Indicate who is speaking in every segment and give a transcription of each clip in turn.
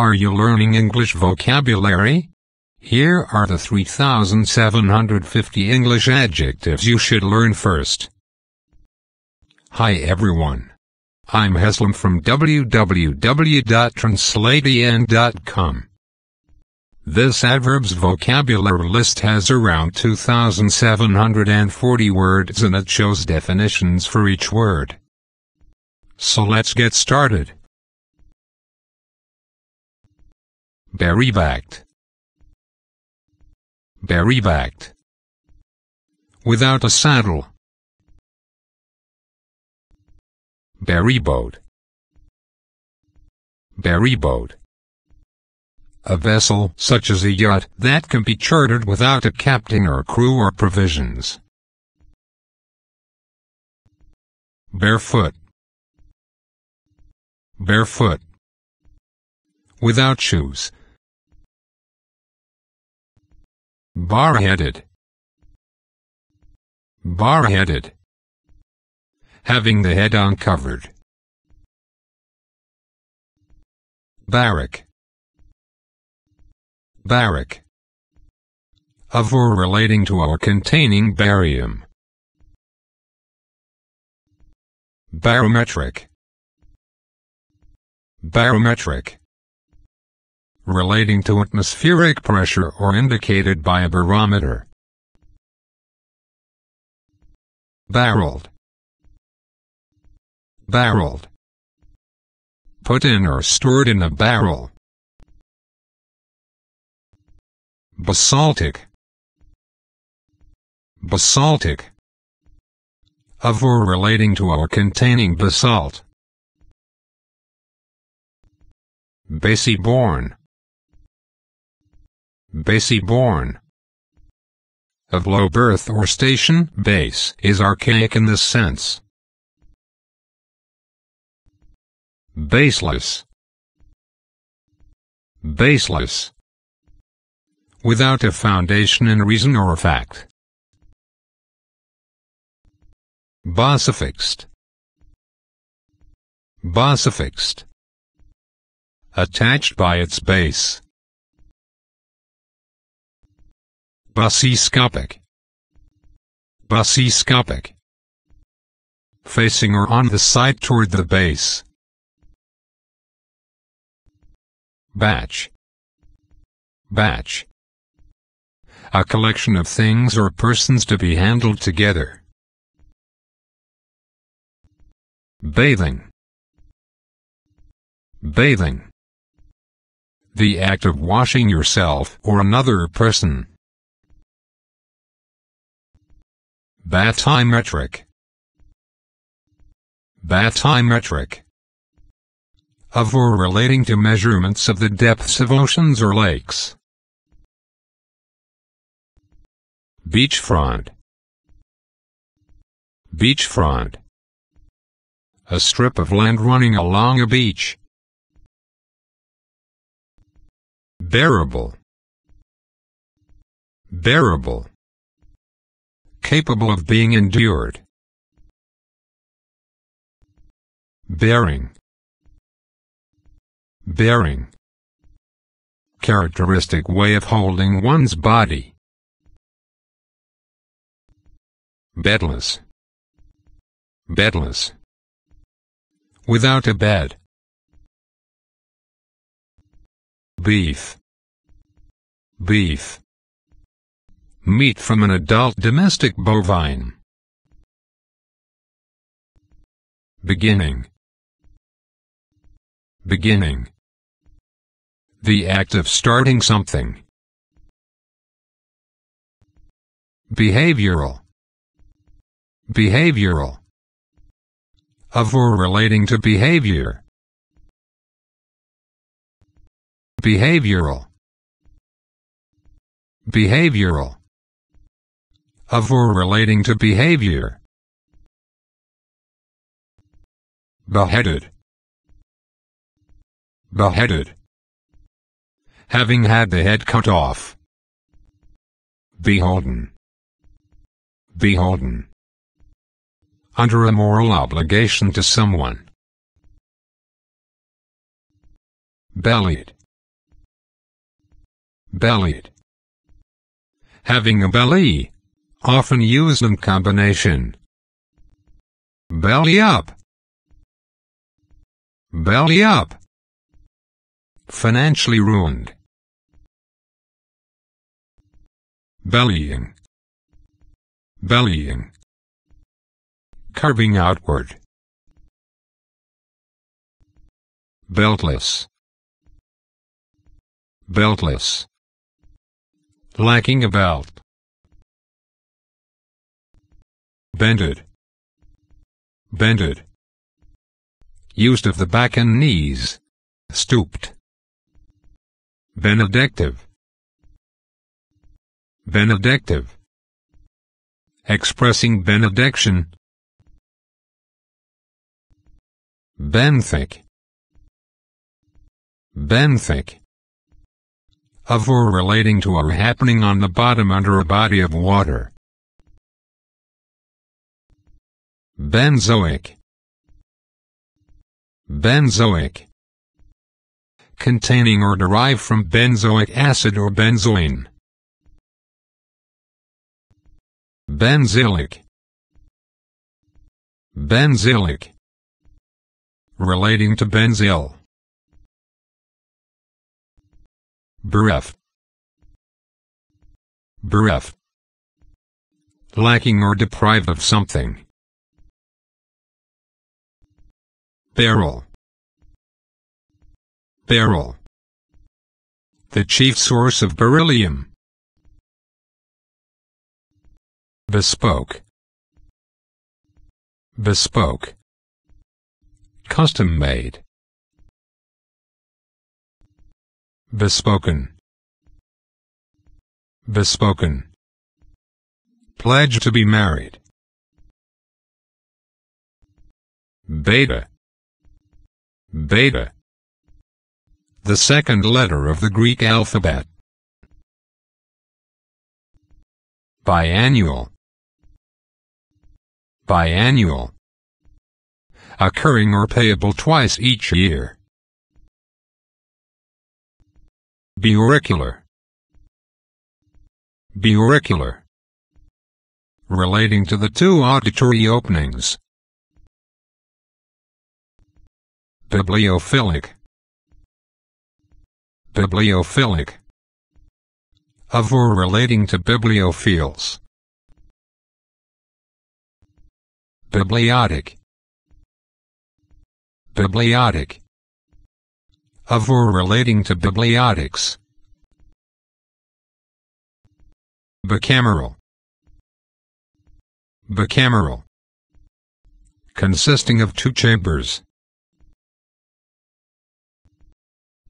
Speaker 1: Are you learning English vocabulary? Here are the 3750 English adjectives you should learn first. Hi everyone. I'm Heslam from www.translateen.com. This adverbs vocabulary list has around 2,740 words and it shows definitions for each word. So let's get started. Barebacked. Barebacked. Without a saddle. Bareboat. Bareboat. A vessel such as a yacht that can be chartered without a captain or crew or provisions. Barefoot. Barefoot. Without shoes. Bareheaded. Bareheaded. Having the head uncovered. Baric. Baric. Of or relating to or containing barium. Barometric. Barometric relating to atmospheric pressure or indicated by a barometer. Barreled. Barreled. Put in or stored in a barrel. Basaltic. Basaltic. Of or relating to or containing basalt. Baseborn. Baseborn. Of low birth or station, base is archaic in this sense. Baseless. Baseless. Without a foundation in reason or fact. Basifixed. Basifixed. Attached by its base. Basiscopic. Basiscopic. Facing or on the side toward the base. Batch. Batch. A collection of things or persons to be handled together. Bathing. Bathing. The act of washing yourself or another person. Bathymetric. Bathymetric. Of or relating to measurements of the depths of oceans or lakes. Beachfront. Beachfront. A strip of land running along a beach. Bearable. Bearable capable of being endured. Bearing. Bearing. Characteristic way of holding one's body. Bedless. Bedless. Without a bed. Beef. Beef meat from an adult domestic bovine. Beginning Beginning The act of starting something. Behavioral Behavioral Of or relating to behavior. Behavioral Behavioral of or relating to behavior. Beheaded. Beheaded. Having had the head cut off. Beholden. Beholden. Under a moral obligation to someone. Bellied. bellied. Having a belly, often used in combination. Belly up. Belly up. Financially ruined. Bellying. Bellying. Curving outward. Beltless. Beltless. Lacking a belt. Bended. Bended. Used of the back and knees. Stooped. Benedictive. Benedictive. Expressing benediction. Benthic. Benthic. Of or relating to or happening on the bottom under a body of water. Benzoic. Benzoic. Containing or derived from benzoic acid or benzoin. Benzylic. Benzylic. Relating to benzyl. Bereft. Bereft. Lacking or deprived of something. Beryl. Beryl. The chief source of beryllium. Bespoke. Bespoke. Custom made. Bespoken. Bespoken. Pledge to be married. Beta. Beta. The second letter of the Greek alphabet. Biannual. Biannual. Occurring or payable twice each year. Biauricular. Biauricular. Relating to the two auditory openings. Bibliophilic. Bibliophilic. Of or relating to bibliophiles. Bibliotic. Bibliotic of or relating to bibliotics. Bicameral. Bicameral. Consisting of two chambers.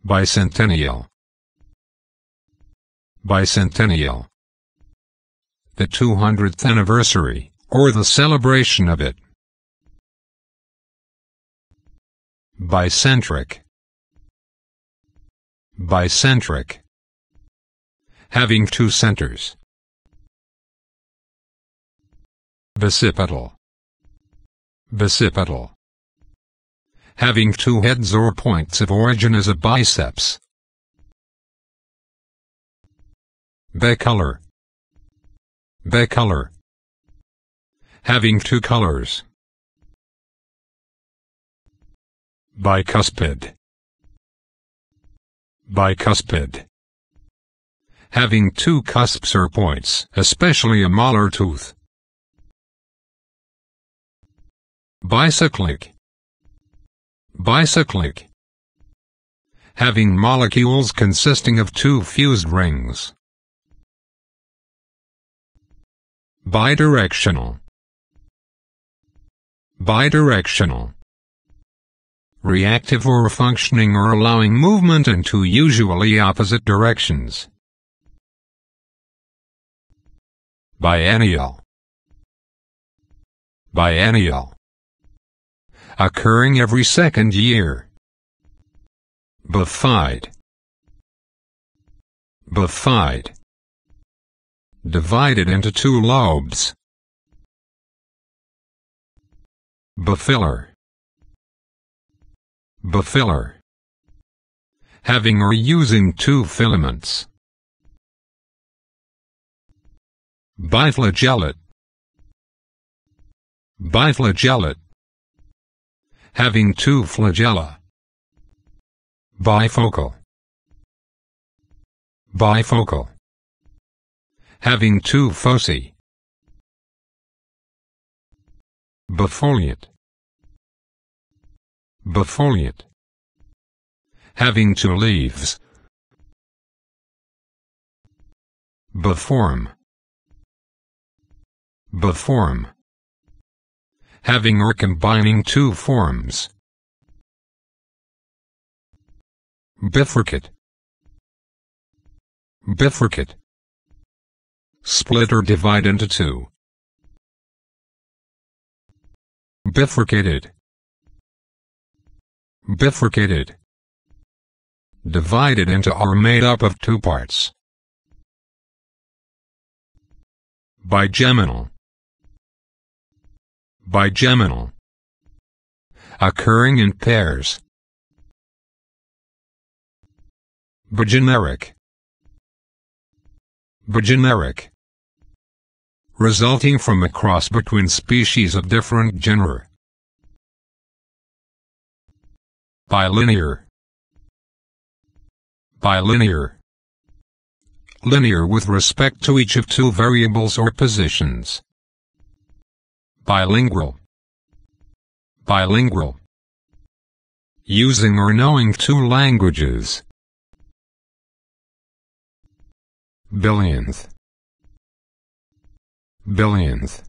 Speaker 1: Bicentennial. Bicentennial. The 200th anniversary, or the celebration of it. Bicentric bicentric, having two centers. Bicipital, bicipital, having two heads or points of origin as a biceps. Bicolor, bicolor, having two colors. Bicuspid, bicuspid. Having two cusps or points, especially a molar tooth. Bicyclic. Bicyclic. Having molecules consisting of two fused rings. Bidirectional. Bidirectional reactive or functioning or allowing movement in two usually opposite directions. Biennial Biennial Occurring every second year. Bifid Bifid Divided into two lobes. Bifilar Bifilar. Having or using two filaments. Biflagellate. Biflagellate. Having two flagella. Bifocal. Bifocal. Having two foci. Bifoliate. Bifoliate. Having two leaves. Biform. Biform. Having or combining two forms. Bifurcate. Bifurcate. Split or divide into two. Bifurcated. Bifurcated. Divided into or made up of two parts. Bigeminal. Bigeminal. Occurring in pairs. Bigeneric. Bigeneric. Resulting from a cross between species of different genera. Bilinear. Bilinear. Linear with respect to each of two variables or positions. Bilingual. Bilingual. Using or knowing two languages. Billionth. Billionth.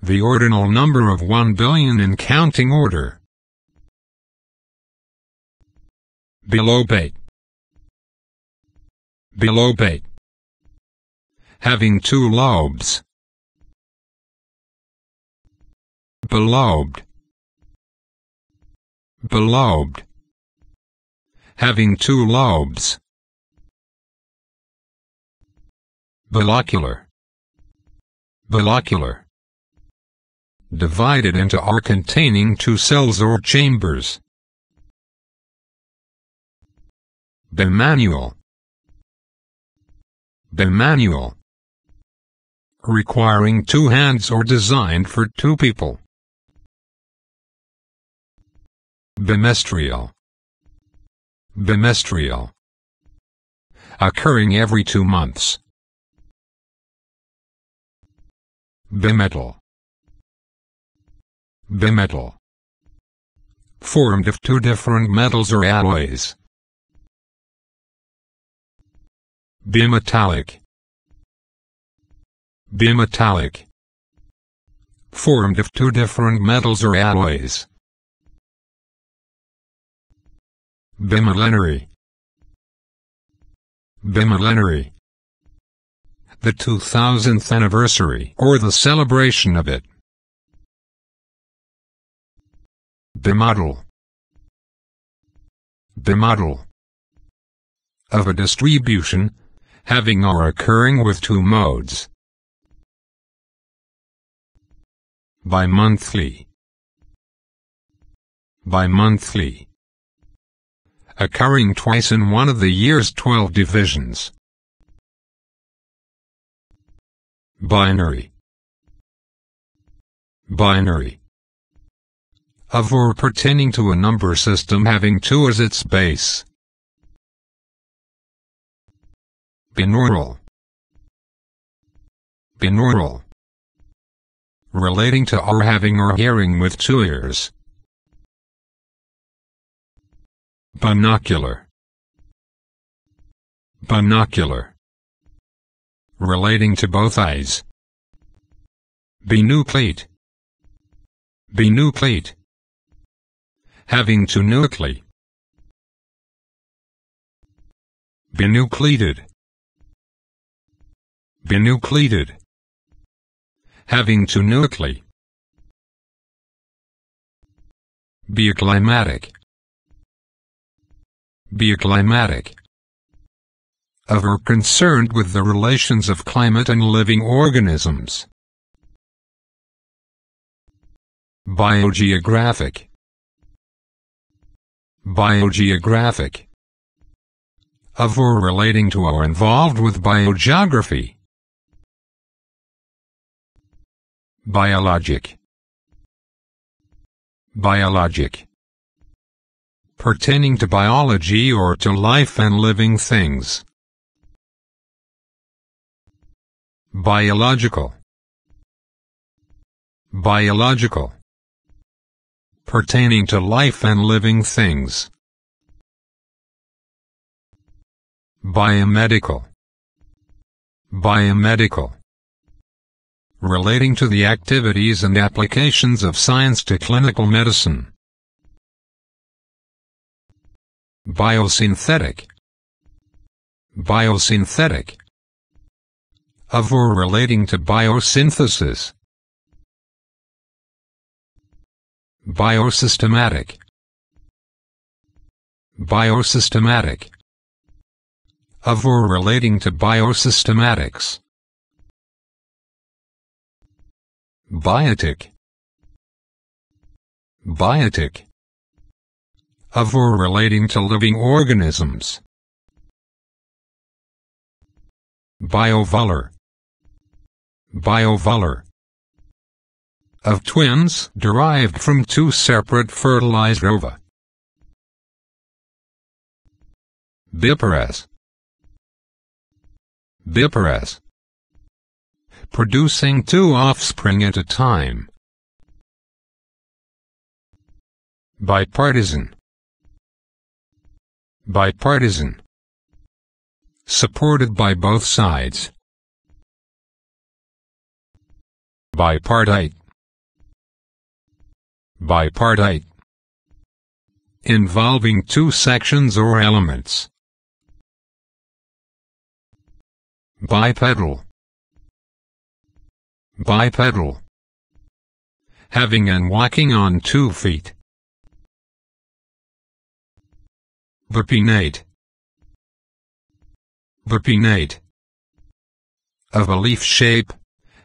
Speaker 1: The ordinal number of 1 billion in counting order. Bilobate. Bilobate. Having two lobes. Bilobed. Bilobed. Having two lobes. Bilocular. Bilocular. Divided into or containing two cells or chambers. Bimanual. Bimanual. Requiring two hands or designed for two people. Bimestrial. Bimestrial. Occurring every two months. Bimetal. Bimetal. Formed of two different metals or alloys. Bimetallic. Bimetallic. Formed of two different metals or alloys. Bimillenary. Bimillenary the 2000th anniversary or the celebration of it. Bimodal Bimodal of a distribution having or occurring with two modes. Bimonthly Bimonthly occurring twice in one of the year's 12 divisions. Binary. Binary. Of or pertaining to a number system having 2 as its base. Binaural. Binaural. Relating to or having or hearing with two ears. Binocular. Binocular relating to both eyes. Binucleate. Binucleate. Having two nuclei. Binucleated. Binucleated. Having two nuclei. Bioclimatic. Bioclimatic of or concerned with the relations of climate and living organisms. Biogeographic Biogeographic of or relating to or involved with biogeography. Biologic. Biologic. Pertaining to biology or to life and living things. Biological. Biological. Pertaining to life and living things. Biomedical. Biomedical. Relating to the activities and applications of science to clinical medicine. Biosynthetic. Biosynthetic. Of or relating to biosynthesis. Biosystematic. Biosystematic. Of or relating to biosystematics. Biotic. Biotic. Of or relating to living organisms. Biovular. Biovular. Of twins derived from two separate fertilized ova. Biparous. Biparous. Producing two offspring at a time. Bipartisan. Bipartisan. Supported by both sides. Bipartite. Bipartite. Involving two sections or elements. Bipedal. Bipedal. Having and walking on two feet. Bipinnate. Bipinnate. Of a leaf shape,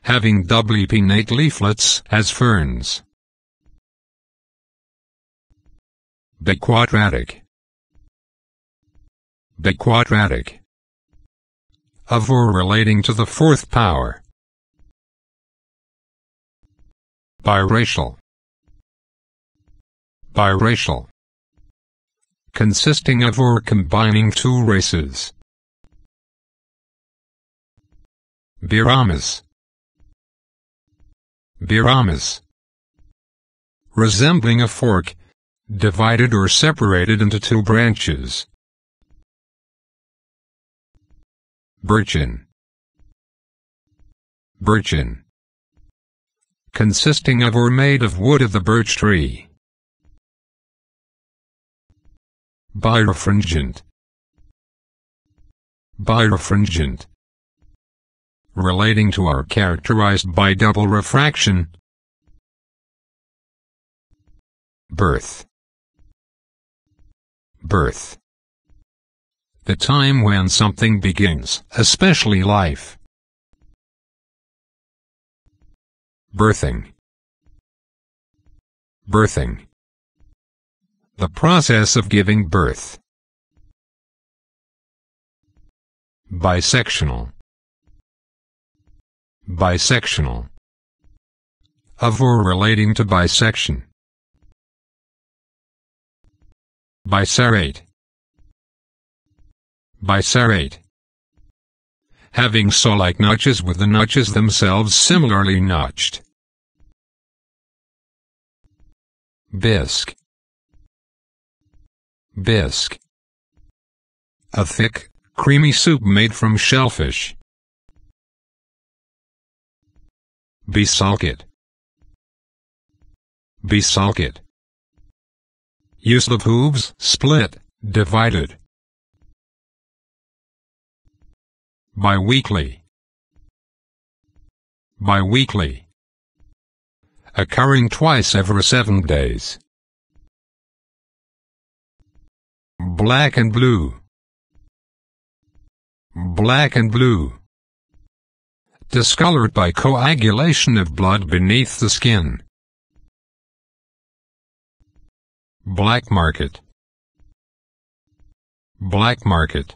Speaker 1: having doubly pinnate leaflets as ferns. Biquadratic. Biquadratic of or relating to the fourth power. Biracial. Biracial. Consisting of or combining two races. Biramous. Biramous. Resembling a fork, divided or separated into two branches. Birchen. Birchen. Consisting of or made of wood of the birch tree. Birefringent. Birefringent. Relating to or characterized by double refraction. Birth. Birth the time when something begins, especially life. Birthing. Birthing. The process of giving birth. Bisectional. Bisectional. Of or relating to bisection. Biserrate. Biserrate. Having saw-like notches with the notches themselves similarly notched. Bisque. Bisque. A thick, creamy soup made from shellfish. Bisulcate. Bisulcate. Use of hooves, split, divided. Biweekly. Biweekly. Occurring twice every seven days. Black and blue. Black and blue. Discolored by coagulation of blood beneath the skin. Black market. Black market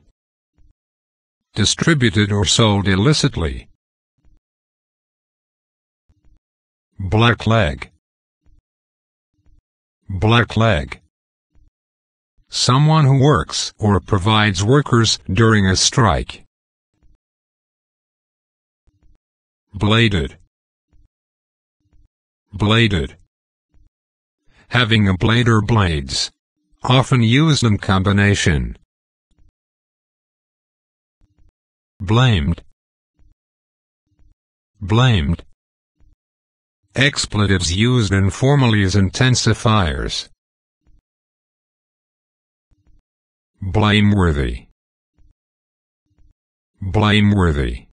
Speaker 1: distributed or sold illicitly. Blackleg. Blackleg. Someone who works or provides workers during a strike. Bladed. Bladed. Having a blade or blades. Often used in combination. Blamed. Blamed. Expletives used informally as intensifiers. Blameworthy. Blameworthy.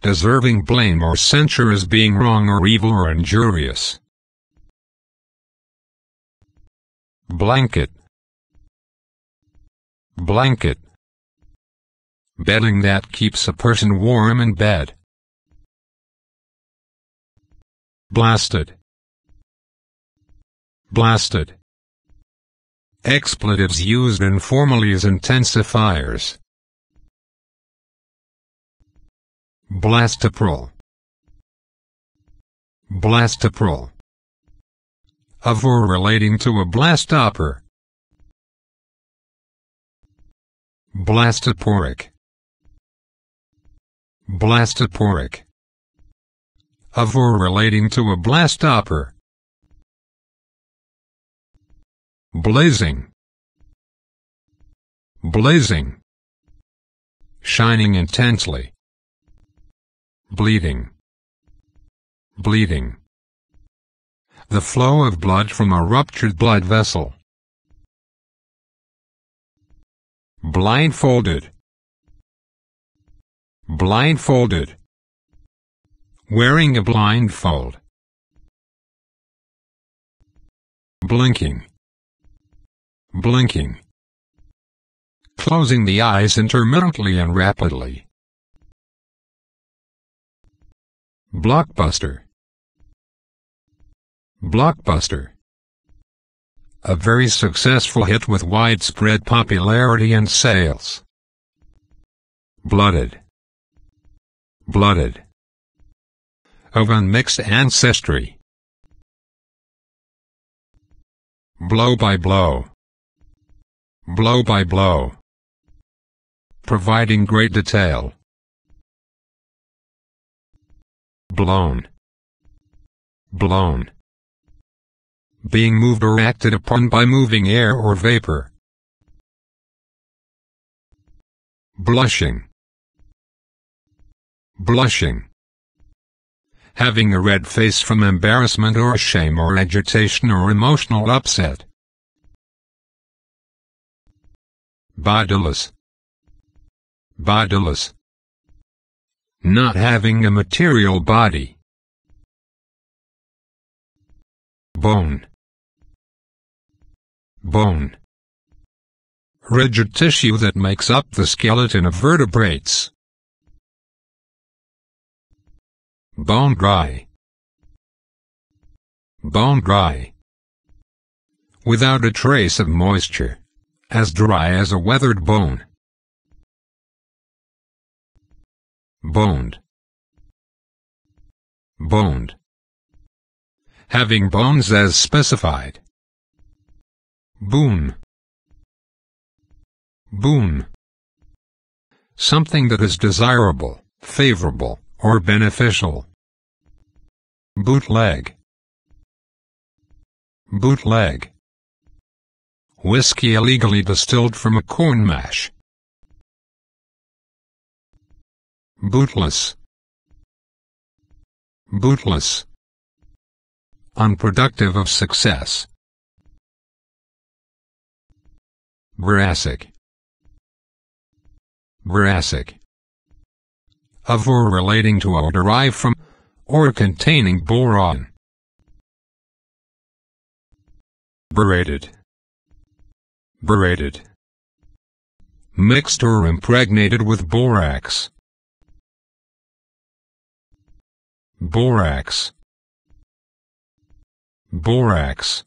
Speaker 1: Deserving blame or censure as being wrong or evil or injurious. Blanket. Blanket. Bedding that keeps a person warm in bed. Blasted. Blasted. Expletives used informally as intensifiers. Blastoporal. Blastoporal. Of or relating to a blastopore. Blastoporic. Blastoporic. Of or relating to a blastopore. Blazing. Blazing. Shining intensely. Bleeding. Bleeding. The flow of blood from a ruptured blood vessel. Blindfolded. Blindfolded. Wearing a blindfold. Blinking. Blinking. Closing the eyes intermittently and rapidly. Blockbuster. Blockbuster. A very successful hit with widespread popularity and sales. Blooded. Blooded. Of unmixed ancestry. Blow by blow. Blow by blow. Providing great detail. Blown. Blown. Being moved or acted upon by moving air or vapor. Blushing. Blushing. Having a red face from embarrassment or shame or agitation or emotional upset. Bodiless. Bodiless. Not having a material body. Bone. Bone. Rigid tissue that makes up the skeleton of vertebrates. Bone dry. Bone dry. Without a trace of moisture. As dry as a weathered bone. Boned. Boned. Having bones as specified. Boon. Boon. Something that is desirable, favorable, or beneficial. Bootleg. Bootleg. Whiskey illegally distilled from a corn mash. Bootless. Bootless. Unproductive of success. Boracic. Boracic of or relating to or derived from, or containing boron. Borated. Borated. Mixed or impregnated with borax. Borax. Borax.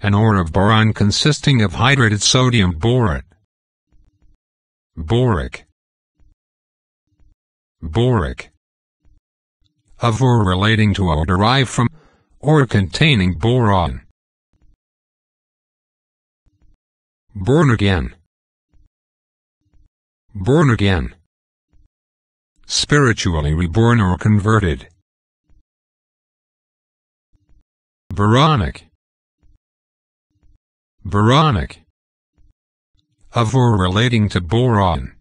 Speaker 1: An ore of boron consisting of hydrated sodium borate. Boric. Boric. of or relating to or derived from, or containing boron. Born again. Born again. Spiritually reborn or converted. Boronic. Boronic. Of or relating to boron.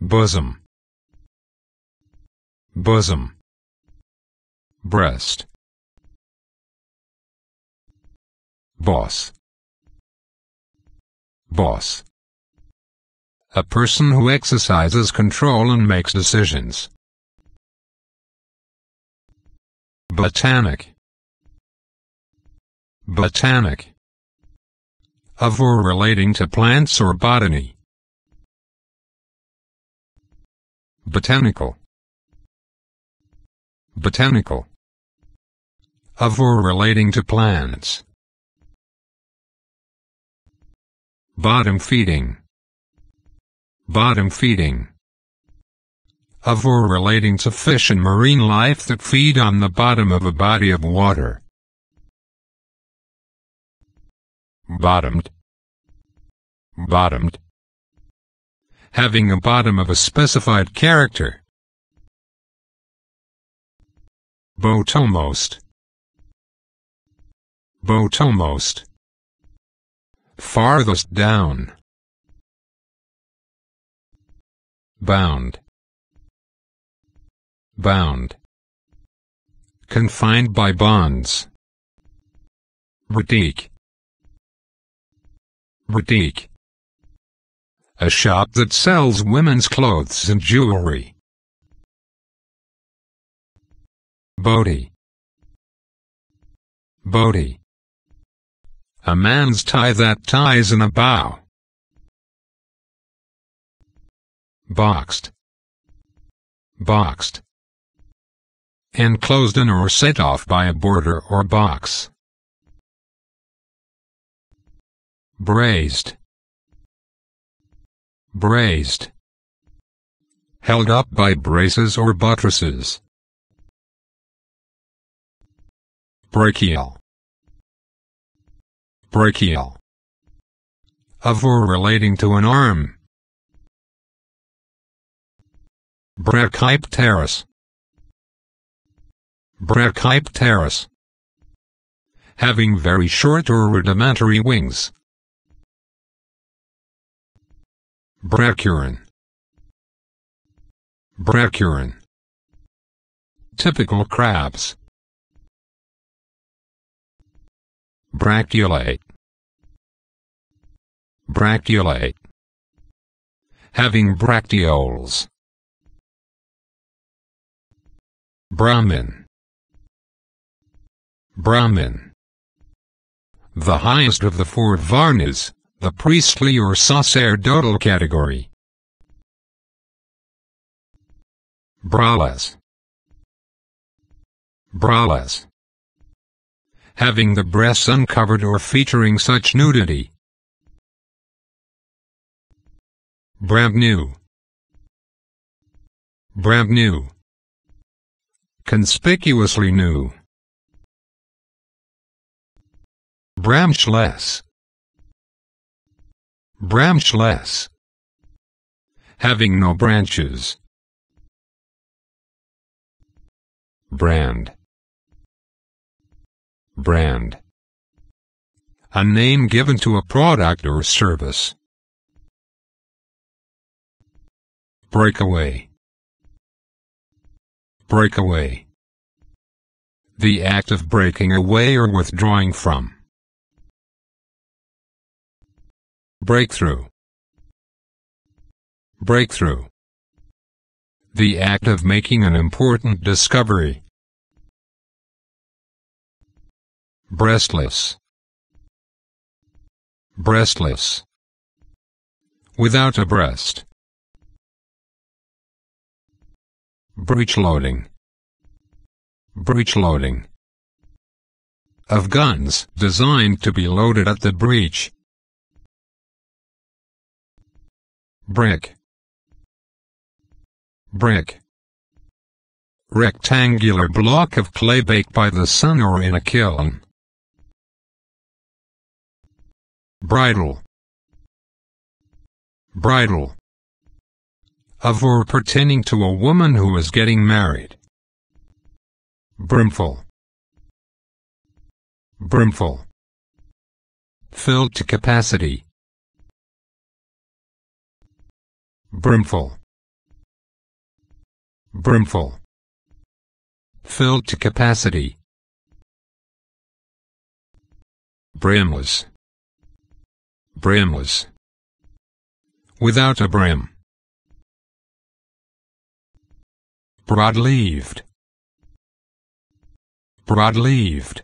Speaker 1: Bosom. Bosom. Breast. Boss. Boss. A person who exercises control and makes decisions. Botanic. Botanic. Of or relating to plants or botany. Botanical. Botanical. Of or relating to plants. Bottom feeding. Bottom feeding. Of or relating to fish and marine life that feed on the bottom of a body of water. Bottomed. Bottomed. Having a bottom of a specified character. Bottommost. Bottommost. Farthest down. Bound. Bound. Confined by bonds. Boutique. Boutique. A shop that sells women's clothes and jewelry. Bodie. Bodie. A man's tie that ties in a bow. Boxed. Boxed. Enclosed in or set off by a border or box. Braced. Braced. Held up by braces or buttresses. Brachial. Brachial. Of or relating to an arm. Brachypterous. Brachypterous. Having very short or rudimentary wings. Brachyuran. Brachyuran. Typical crabs. Bracteolate. Bracteolate. Having bracteoles. Brahmin. Brahmin. The highest of the four varnas, the priestly or sacerdotal category. Braless. Braless having the breasts uncovered or featuring such nudity. Brand new. Brand new. Conspicuously new. Branchless. Branchless. Having no branches. Brand Brand. A name given to a product or service. Breakaway. Breakaway. The act of breaking away or withdrawing from. Breakthrough. Breakthrough. The act of making an important discovery. Breastless. Breastless. Without a breast. Breech loading. Breech loading. Of guns designed to be loaded at the breech. Brick. Brick. Rectangular block of clay baked by the sun or in a kiln. Bridal Bridal of or pertaining to a woman who is getting married. Brimful. Brimful. Filled to capacity. Brimful. Brimful. Filled to capacity. Brimless Brimless Without a brim. Broad-leaved Broad-leaved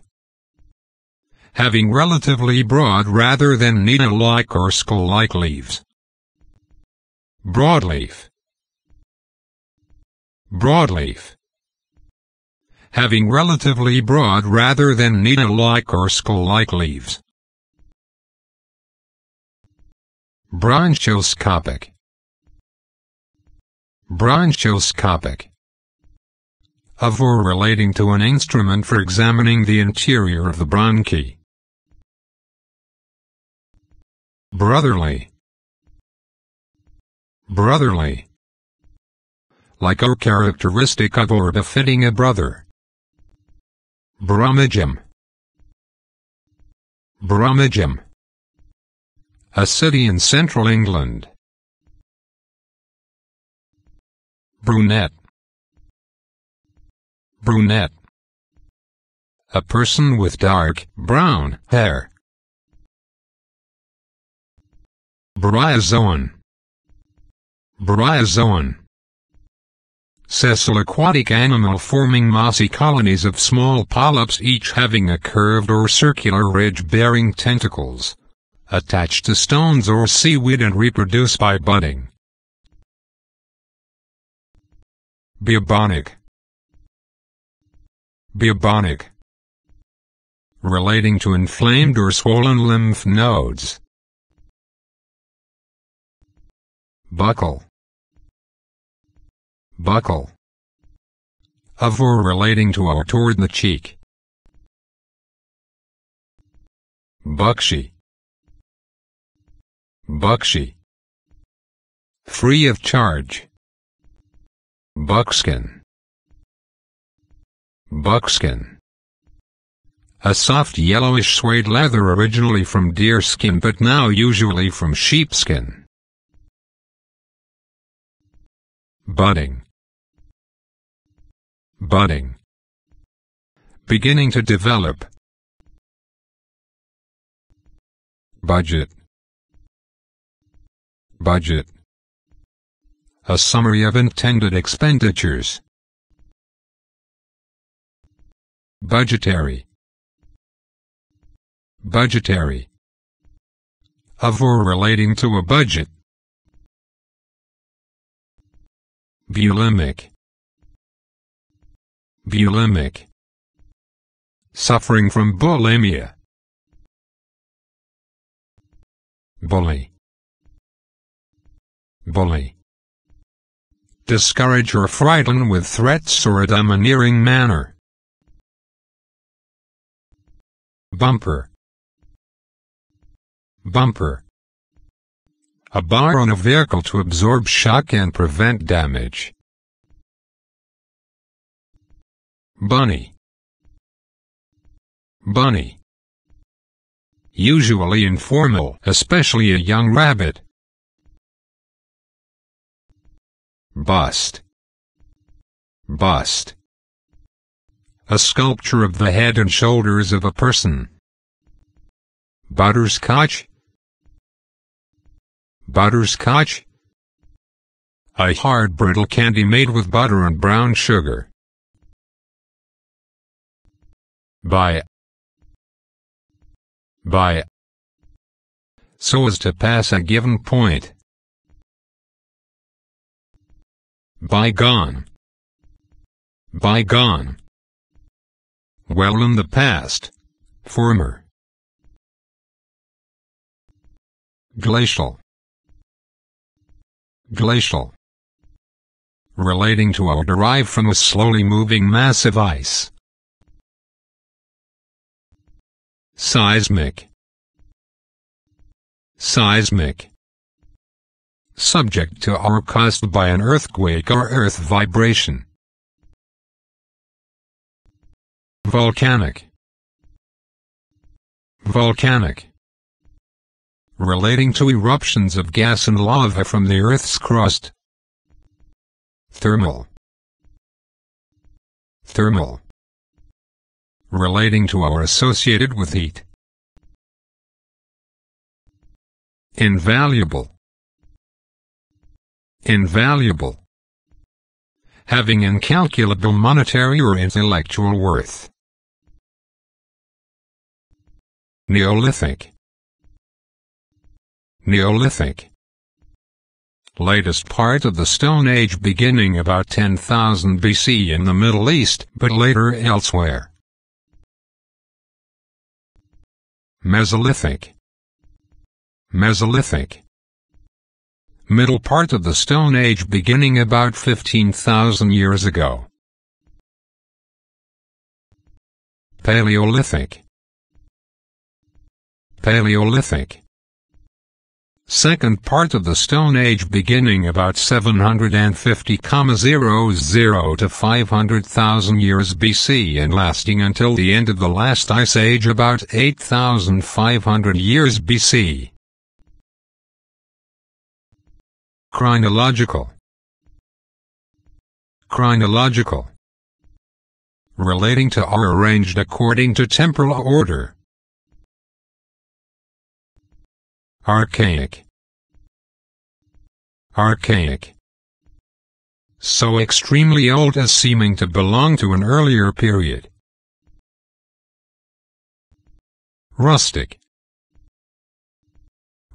Speaker 1: Having relatively broad rather than needle-like or skull-like leaves. Broadleaf Broadleaf Having relatively broad rather than needle-like or skull-like leaves. Bronchoscopic Bronchoscopic of or relating to an instrument for examining the interior of the bronchi. Brotherly. Brotherly. Like or characteristic of or befitting a brother. Brummagem. Brummagem A city in central England. Brunette Brunette A person with dark, brown, hair. Bryozoan Bryozoan Sessile aquatic animal forming mossy colonies of small polyps each having a curved or circular ridge bearing tentacles. Attached to stones or seaweed and reproduce by budding. Bubonic Bubonic Relating to inflamed or swollen lymph nodes. Buccal Buccal Of or relating to or toward the cheek. Buckshee Buckshee Free of charge. Buckskin Buckskin a soft yellowish suede leather originally from deerskin but now usually from sheepskin. Budding. Budding. Beginning to develop. Budget Budget. A summary of intended expenditures. Budgetary. Budgetary. Of or relating to a budget. Bulimic. Bulimic. Suffering from bulimia. Bully Bully Discourage or frighten with threats or a domineering manner. Bumper Bumper a bar on a vehicle to absorb shock and prevent damage. Bunny Bunny Usually informal, especially a young rabbit. Bust Bust A sculpture of the head and shoulders of a person. Butterscotch Butterscotch A hard brittle candy made with butter and brown sugar. By By So as to pass a given point. Bygone Bygone Well in the past. Former Glacial glacial Relating to or derived from a slowly moving mass of ice. Seismic. Seismic. Subject to or caused by an earthquake or earth vibration. Volcanic. Volcanic. Relating to eruptions of gas and lava from the Earth's crust. Thermal. Thermal. Relating to or associated with heat. Invaluable. Invaluable. Having incalculable monetary or intellectual worth. Neolithic. Neolithic. Latest part of the Stone Age beginning about 10,000 BC in the Middle East, but later elsewhere. Mesolithic. Mesolithic. Middle part of the Stone Age beginning about 15,000 years ago. Paleolithic. Paleolithic. Second part of the Stone Age beginning about 750,00 to 500,000 years BC and lasting until the end of the last ice age about 8,500 years BC. Chronological Chronological Relating to or arranged according to temporal order. Archaic. Archaic. So extremely old as seeming to belong to an earlier period. Rustic.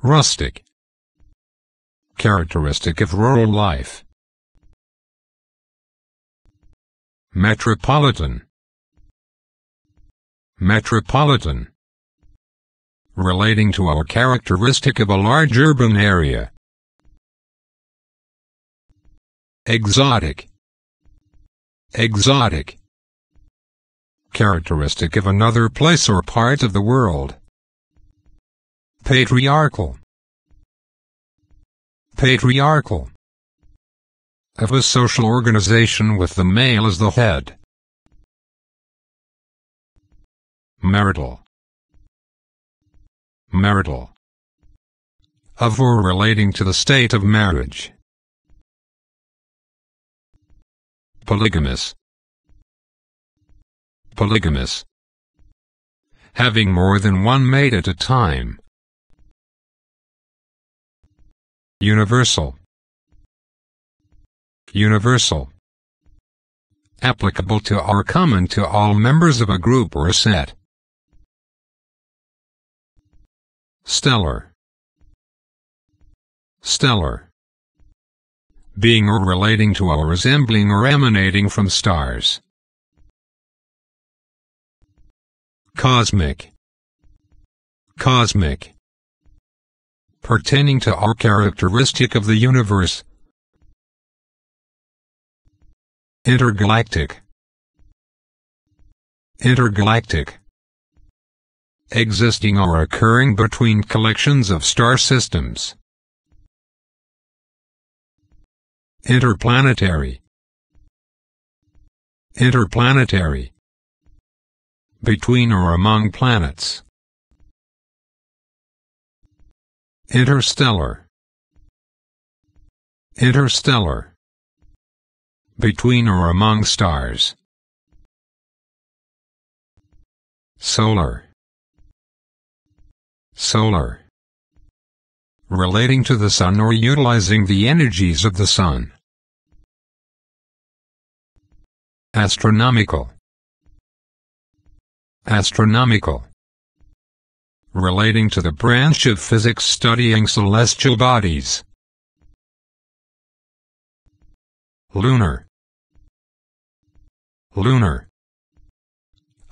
Speaker 1: Rustic. Characteristic of rural life. Metropolitan. Metropolitan relating to our characteristic of a large urban area. Exotic. Exotic. Characteristic of another place or part of the world. Patriarchal. Patriarchal. Of a social organization with the male as the head. Marital marital, of or relating to the state of marriage. Polygamous Polygamous Having more than one mate at a time. Universal Universal Applicable to or common to all members of a group or a set. Stellar. Stellar. Being or relating to or resembling or emanating from stars. Cosmic. Cosmic. Pertaining to or characteristic of the universe. Intergalactic. Intergalactic existing or occurring between collections of star systems. Interplanetary Interplanetary Between or among planets Interstellar Interstellar Between or among stars Solar Solar. Relating to the sun or utilizing the energies of the sun. Astronomical. Astronomical. Relating to the branch of physics studying celestial bodies. Lunar. Lunar.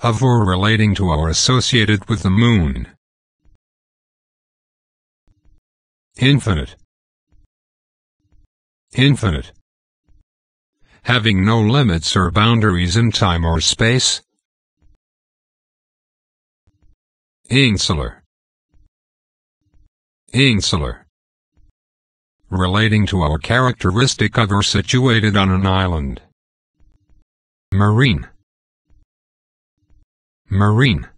Speaker 1: Of or relating to or associated with the moon. Infinite. Infinite. having no limits or boundaries in time or space. Insular. Insular. Relating to or characteristic of or situated on an island. Marine. Marine.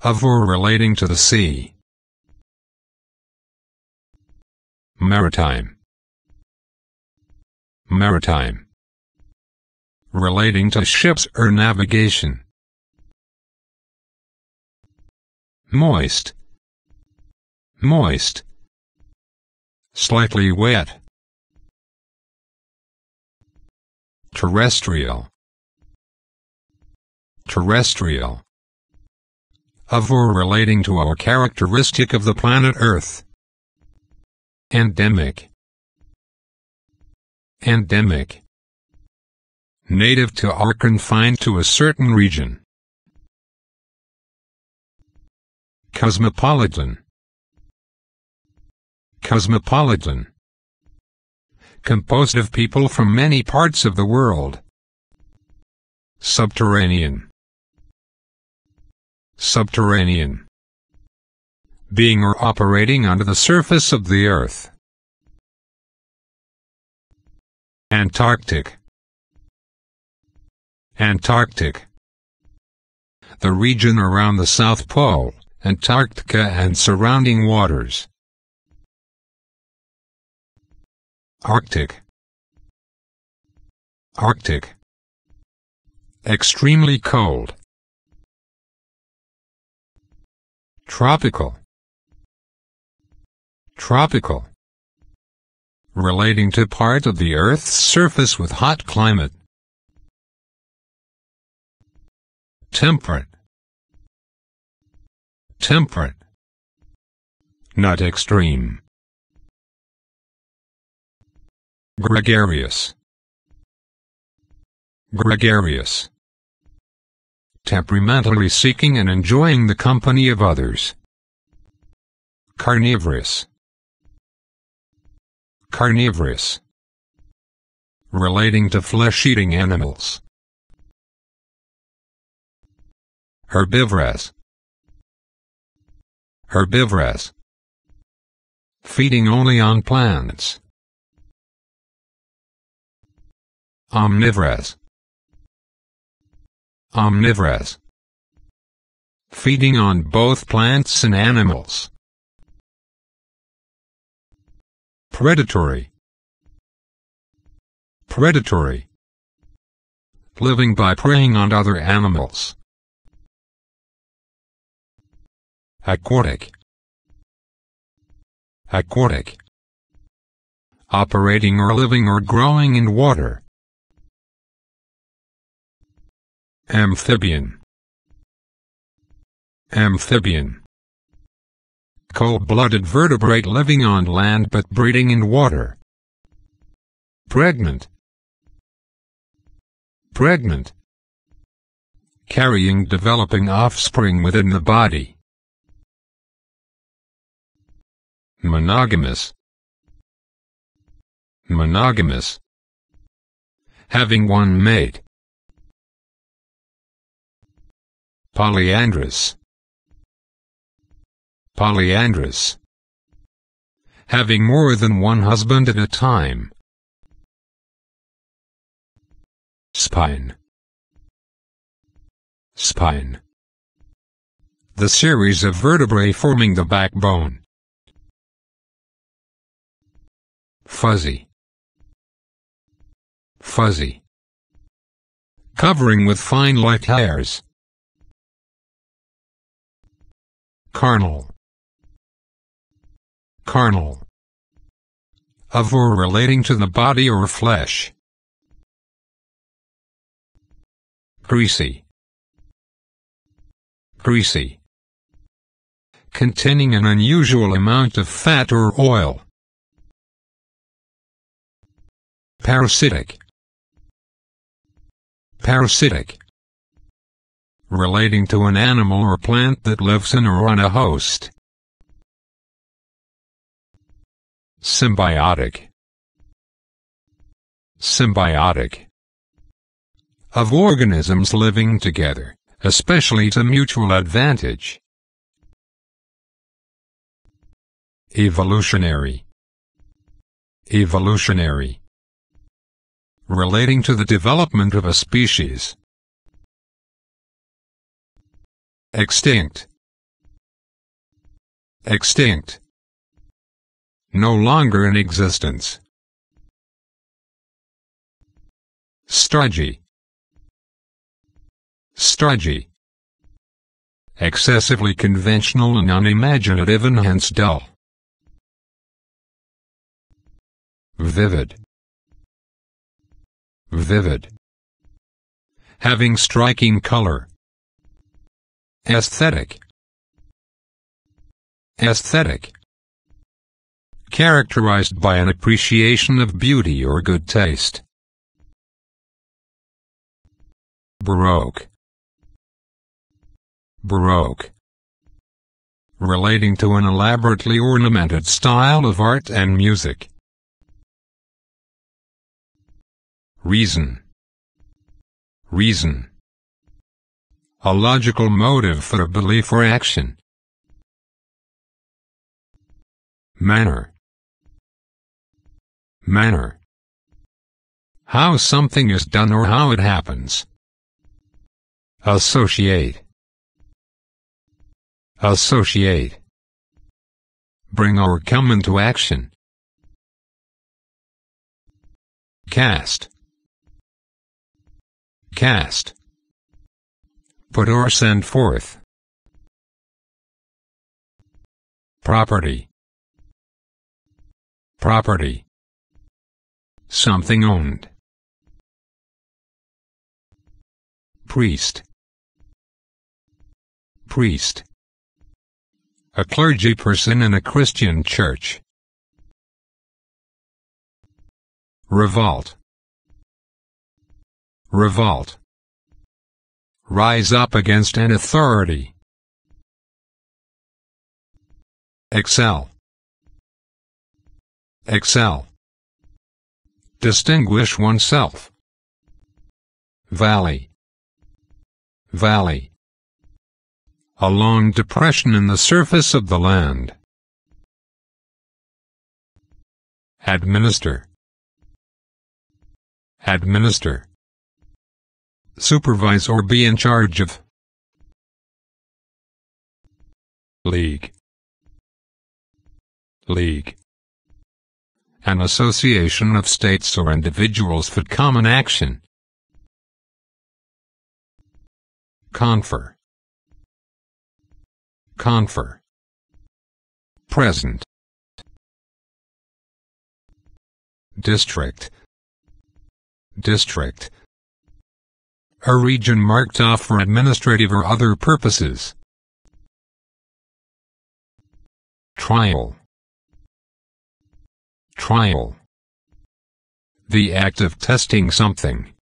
Speaker 1: Of or relating to the sea. Maritime. Maritime. Relating to ships or navigation. Moist. Moist. Slightly wet. Terrestrial. Terrestrial. Of or relating to a characteristic of the planet Earth. Endemic. Endemic. Native to or confined to a certain region. Cosmopolitan. Cosmopolitan. Composed of people from many parts of the world. Subterranean. Subterranean. Being or operating under the surface of the earth. Antarctic. Antarctic. The region around the South Pole. Antarctica and surrounding waters. Arctic. Arctic. Extremely cold. Tropical. Tropical. Relating to part of the Earth's surface with hot climate. Temperate temperate, not extreme. Gregarious, gregarious, temperamentally seeking and enjoying the company of others. Carnivorous, carnivorous, relating to flesh-eating animals. Herbivorous, Herbivorous. Feeding only on plants. Omnivorous. Omnivorous. Feeding on both plants and animals. Predatory. Predatory. Living by preying on other animals. Aquatic. Aquatic. Operating or living or growing in water. Amphibian. Amphibian. Cold-blooded vertebrate living on land but breeding in water. Pregnant. Pregnant. Carrying developing offspring within the body. Monogamous. Monogamous. Having one mate. Polyandrous. Polyandrous. Having more than one husband at a time. Spine. Spine. The series of vertebrae forming the backbone. Fuzzy, fuzzy, covering with fine light hairs, carnal, carnal, of or relating to the body or flesh, greasy, greasy, containing an unusual amount of fat or oil. Parasitic. Parasitic. Relating to an animal or plant that lives in or on a host. Symbiotic. symbiotic. Of organisms living together, especially to mutual advantage. Evolutionary. Evolutionary. Relating to the development of a species. Extinct. Extinct. No longer in existence. Stodgy. Stodgy. Excessively conventional and unimaginative and hence dull. Vivid. Vivid. Having striking color. Aesthetic. Aesthetic. Characterized by an appreciation of beauty or good taste. Baroque. Baroque. Relating to an elaborately ornamented style of art and music. Reason. Reason. A logical motive for a belief or action. Manner. Manner. How something is done or how it happens. Associate. Associate. Bring or come into action. Cast. Cast. Put or send forth. Property. Property. Something owned. Priest. Priest. A clergy person in a Christian church. Revolt. Revolt. Rise up against an authority. Excel. Excel. Distinguish oneself. Valley. Valley. A long depression in the surface of the land. Administer. Administer supervise or be in charge of. League. League. An association of states or individuals for common action. Confer. Confer. Present. District. District a region marked off for administrative or other purposes. Trial Trial The act of testing something.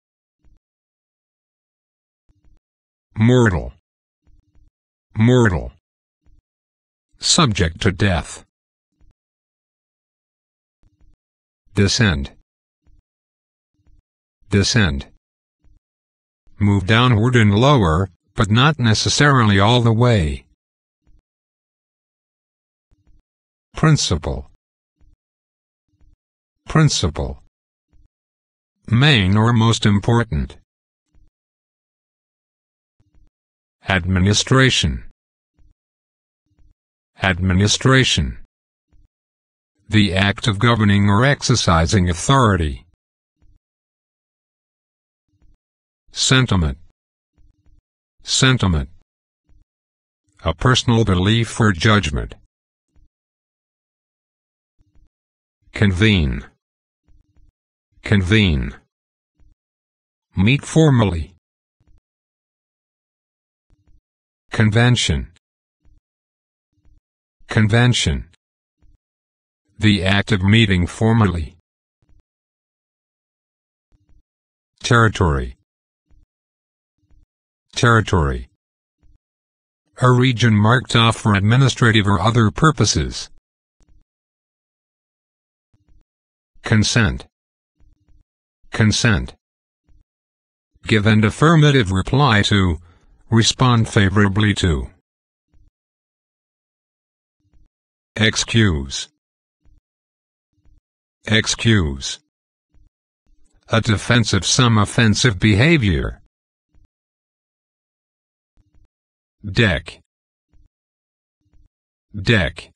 Speaker 1: Mortal Mortal Subject to death. Descend Descend move downward and lower, but not necessarily all the way. Principle. Principle. Main or most important. Administration. Administration. The act of governing or exercising authority. Sentiment. Sentiment. A personal belief or judgment. Convene. Convene. Meet formally. Convention. Convention. The act of meeting formally. Territory. Territory. A region marked off for administrative or other purposes. Consent. consent. Give an affirmative reply to, respond favorably to. Excuse. Excuse. A defense of some offensive behavior. Deck. Deck.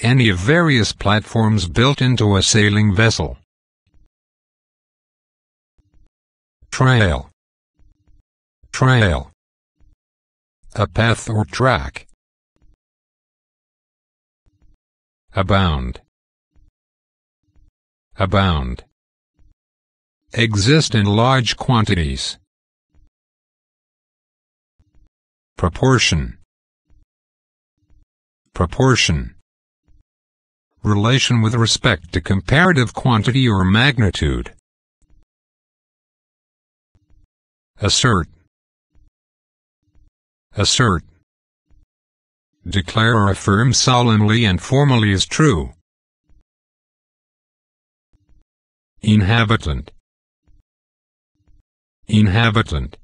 Speaker 1: Any of various platforms built into a sailing vessel. Trail. Trail. A path or track. Abound. Abound. Exist in large quantities. Proportion. Proportion. Relation with respect to comparative quantity or magnitude. Assert. Assert. Declare or affirm solemnly and formally as true. Inhabitant. Inhabitant.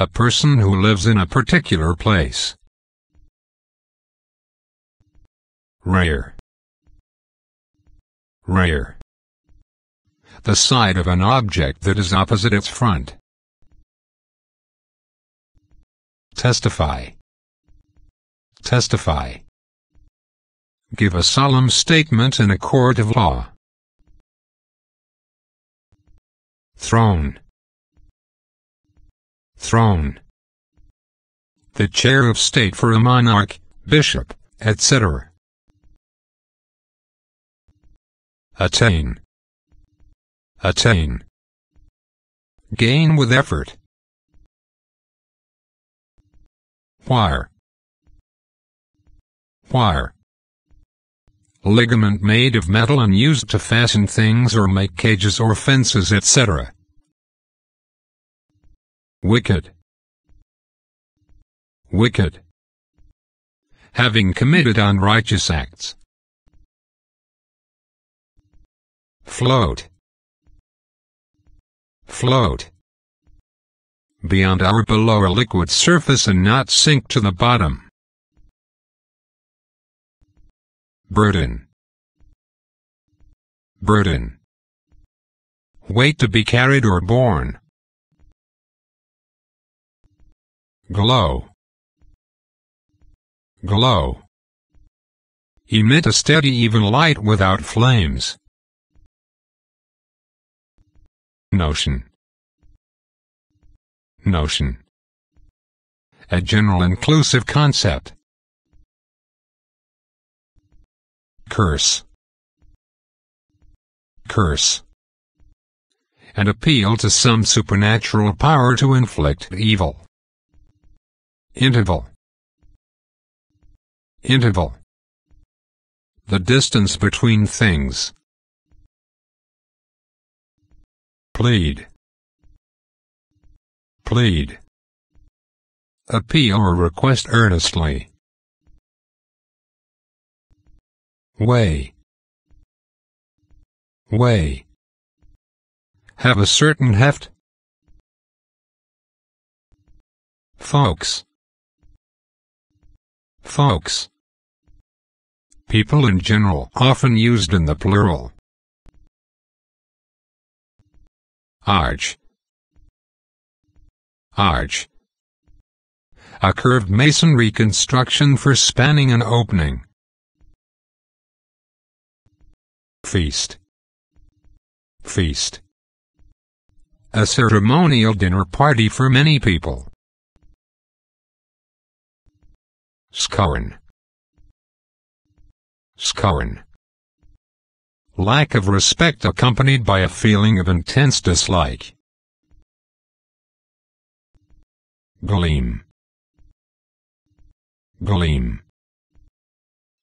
Speaker 1: A person who lives in a particular place. Rare. Rare. The side of an object that is opposite its front. Testify. Testify. Give a solemn statement in a court of law. Throne. Throne. The chair of state for a monarch, bishop, etc. Attain. Attain. Gain with effort. Wire. Wire. Ligament made of metal and used to fasten things or make cages or fences etc. Wicked. Wicked. Having committed unrighteous acts. Float. Float. Beyond or below a liquid surface and not sink to the bottom. Burden. Burden. Weight to be carried or borne. Glow. Glow. Emit a steady even light without flames. Notion. Notion. A general inclusive concept. curse, curse, and appeal to some supernatural power to inflict evil. Interval, interval, the distance between things. Plead, plead, appeal or request earnestly. Weigh. Weigh. Have a certain heft. Folks. Folks. People in general, often used in the plural. Arch. Arch. A curved masonry construction for spanning an opening. Feast. Feast. A ceremonial dinner party for many people. Scorn. Scorn. Lack of respect accompanied by a feeling of intense dislike. Gleam. Gleam.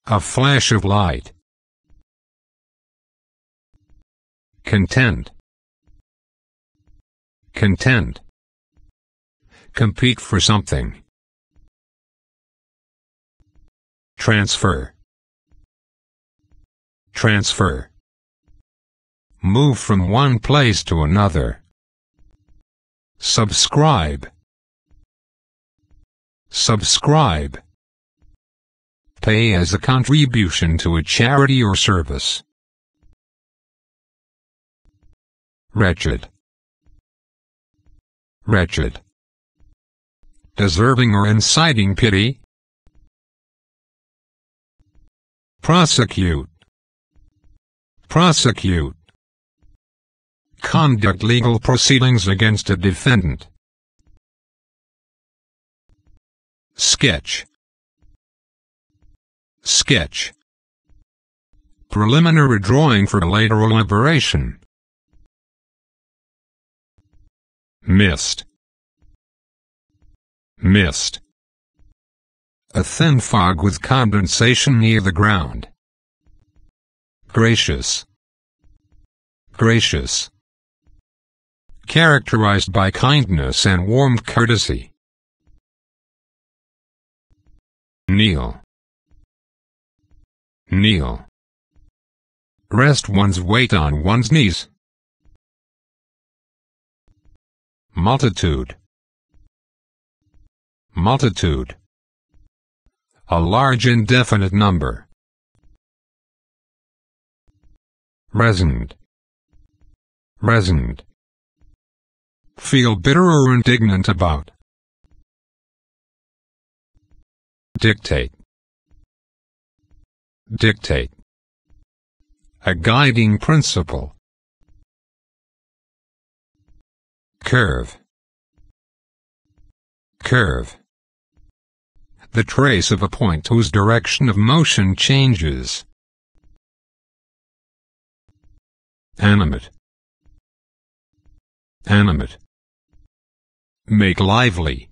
Speaker 1: A flash of light. Content. Content. Compete for something. Transfer. Transfer. Move from one place to another. Subscribe. Subscribe. Pay as a contribution to a charity or service. Wretched. Wretched. Deserving or inciting pity. Prosecute. Prosecute. Conduct legal proceedings against a defendant. Sketch. Sketch. Preliminary drawing for later elaboration. Mist. Mist. A thin fog with condensation near the ground. Gracious. Gracious. Characterized by kindness and warm courtesy. Kneel. Kneel. Rest one's weight on one's knees. Multitude. Multitude. A large indefinite number. Resonant. Resonant. Feel bitter or indignant about. Dictate. Dictate. A guiding principle. Curve. Curve. The trace of a point whose direction of motion changes. Animate. Animate. Make lively.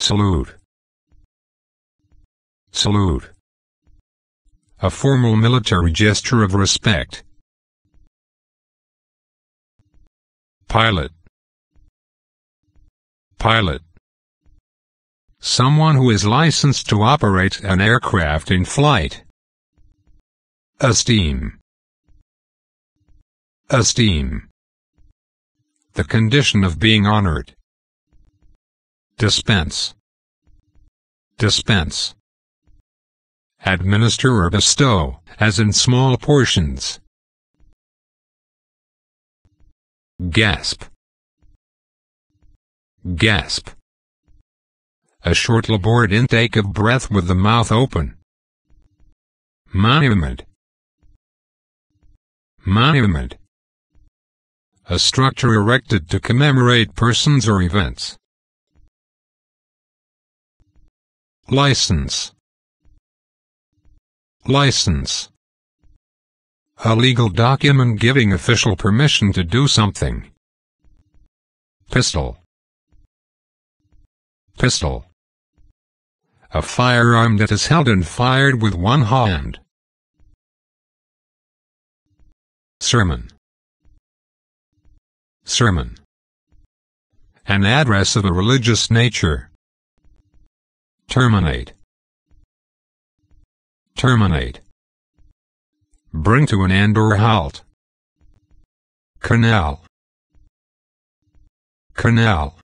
Speaker 1: Salute. Salute. A formal military gesture of respect. Pilot. Pilot. Someone who is licensed to operate an aircraft in flight. Esteem. Esteem. The condition of being honored. Dispense. Dispense. Administer or bestow, as in small portions. Gasp. Gasp. A short labored intake of breath with the mouth open. Monument. Monument. A structure erected to commemorate persons or events. License. License. A legal document giving official permission to do something. Pistol. Pistol. A firearm that is held and fired with one hand. Sermon. Sermon. An address of a religious nature. Terminate. Terminate. Bring to an end or halt. Canal. Canal.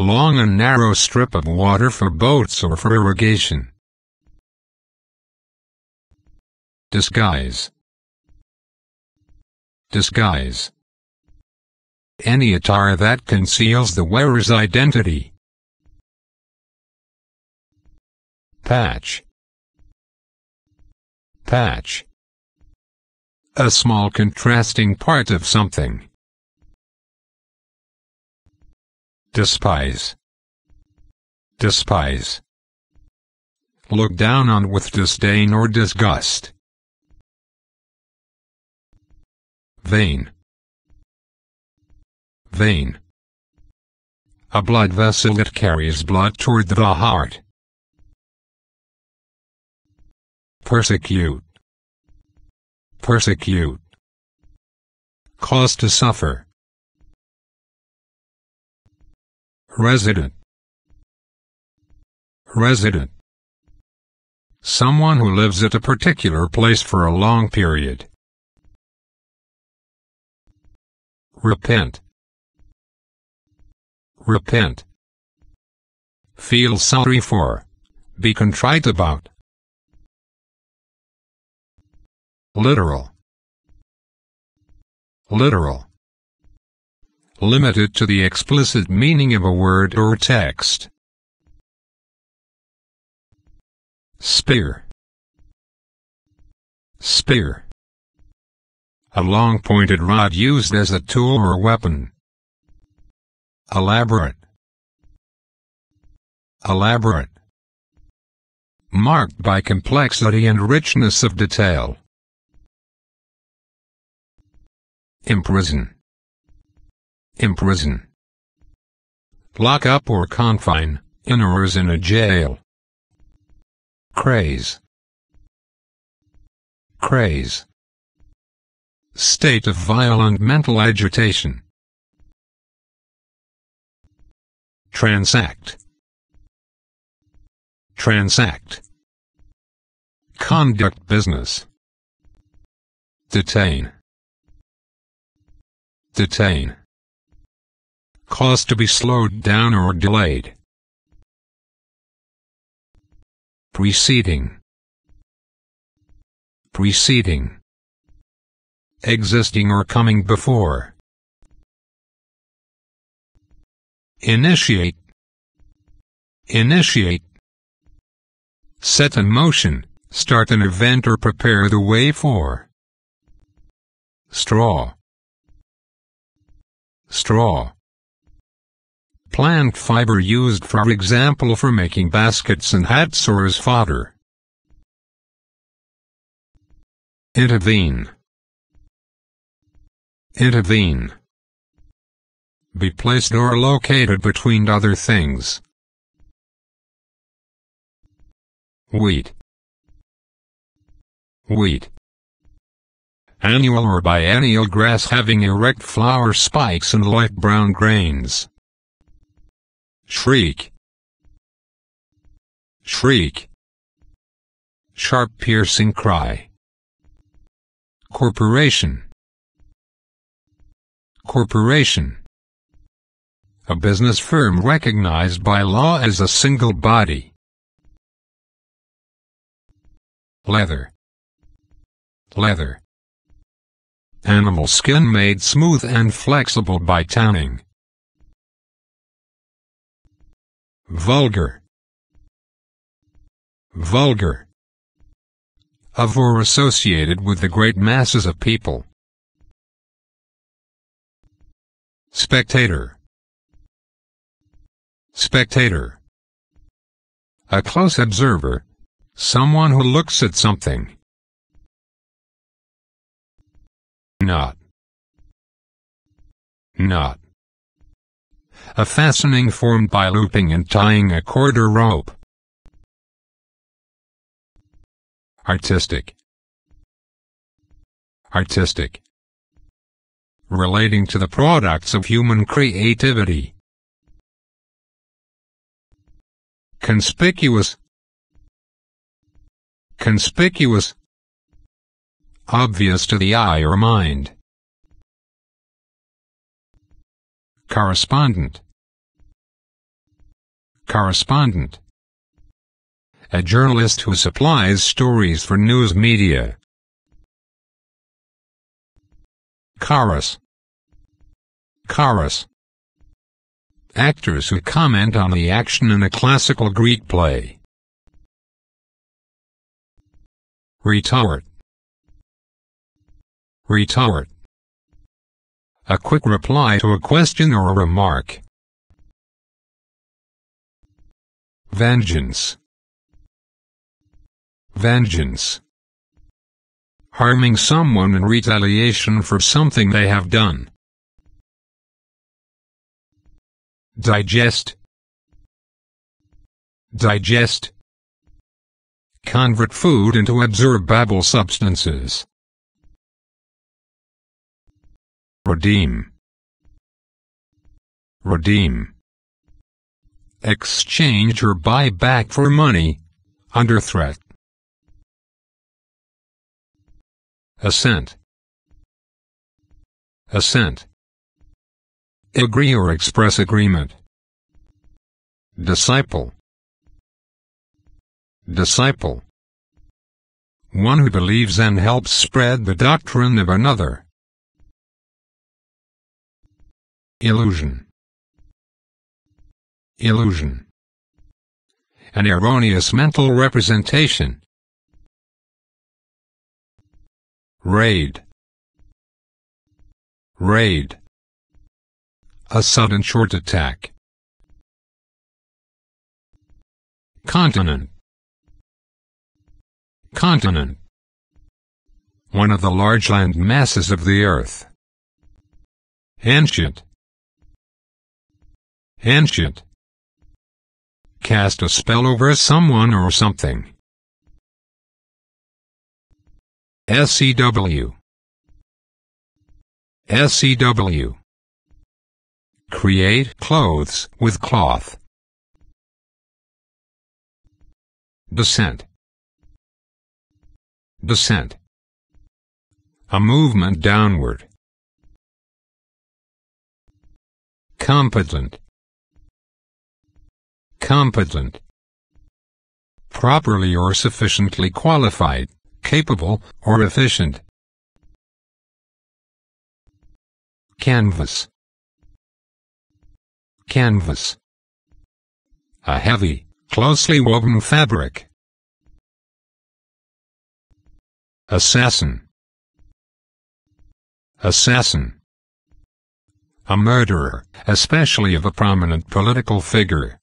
Speaker 1: Long and narrow strip of water for boats or for irrigation. Disguise. Disguise. Any attire that conceals the wearer's identity. Patch. Patch. A small contrasting part of something. Despise. Despise. Look down on with disdain or disgust. Vein. Vein. A blood vessel that carries blood toward the heart. Persecute. Persecute. Cause to suffer. Resident. Resident. someone who lives at a particular place for a long period. Repent. Repent. Feel sorry for. Be contrite about. Literal. Literal. Limited to the explicit meaning of a word or text. Spear. Spear. A long pointed rod used as a tool or weapon. Elaborate. Elaborate. Marked by complexity and richness of detail. Imprison. Imprison. Lock up or confine, inurers in a jail. Craze. Craze. State of violent mental agitation. Transact. Transact. Conduct business. Detain. Detain. Cause to be slowed down or delayed. Preceding. Preceding. Existing or coming before. Initiate. Initiate. Set in motion, start an event or prepare the way for. Straw. Straw. Plant fiber used for example for making baskets and hats or as fodder. Intervene. Intervene. Be placed or located between other things. Wheat. Wheat. Annual or biennial grass having erect flower spikes and light brown grains. Shriek. Shriek. Sharp piercing cry. Corporation. Corporation. A business firm recognized by law as a single body. leather, leather. Animal skin made smooth and flexible by tanning. Vulgar, vulgar. Of or associated with the great masses of people. Spectator, spectator. A close observer, Someone who looks at something. Knot. Knot. A fastening formed by looping and tying a cord or rope. Artistic. Artistic. Relating to the products of human creativity. Conspicuous conspicuous, obvious to the eye or mind. Correspondent Correspondent A journalist who supplies stories for news media. Chorus Chorus Actors who comment on the action in a classical Greek play. Retort. Retort. A quick reply to a question or a remark. Vengeance. Vengeance. Harming someone in retaliation for something they have done. Digest. Digest convert food into absorbable substances. Redeem. Redeem. Exchange or buy back for money. Under threat. Assent. Assent. Agree or express agreement. Disciple. Disciple. One who believes and helps spread the doctrine of another. Illusion. Illusion. An erroneous mental representation. Raid. Raid. A sudden short attack. Continent. Continent. One of the large land masses of the earth. Ancient. Ancient. Cast a spell over someone or something. SCW. SCW. Create clothes with cloth. Descent. Descent. A movement downward. Competent. Competent. Properly or sufficiently qualified, capable, or efficient. Canvas. Canvas. A heavy, closely woven fabric. Assassin. Assassin. A murderer, especially of a prominent political figure.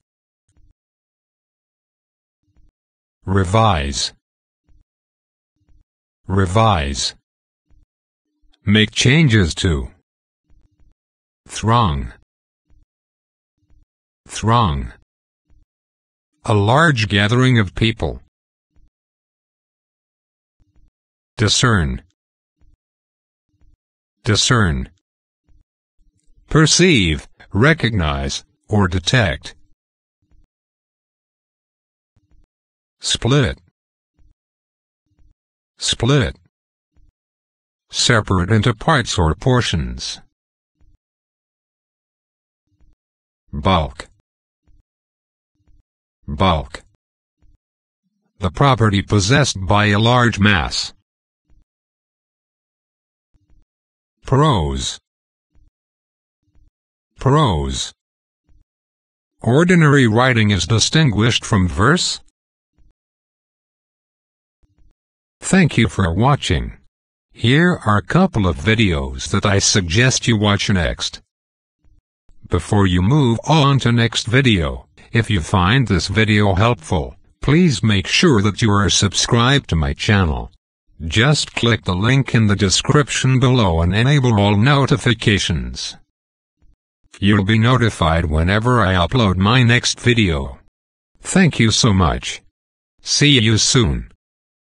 Speaker 1: Revise. Revise. Make changes to. Throng. Throng. A large gathering of people. Discern. Discern. Perceive, recognize, or detect. Split. Split. Separate into parts or portions. Bulk. Bulk. The property possessed by a large mass. Prose. Prose. Ordinary writing is distinguished from verse. Thank you for watching. Here are a couple of videos that I suggest you watch next. Before you move on to next video, if you find this video helpful, please make sure that you are subscribed to my channel. Just click the link in the description below and enable all notifications. You'll be notified whenever I upload my next video. Thank you so much. See you soon.